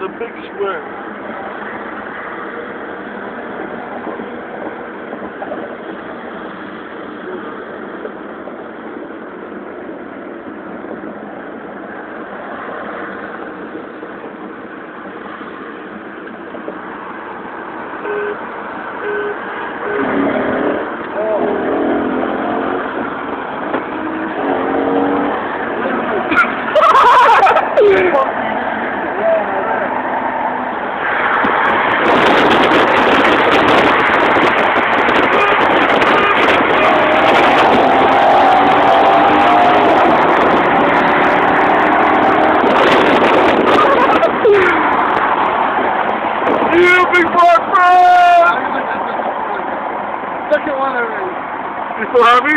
the big square. You big boyfriend! Second one already. You so happy?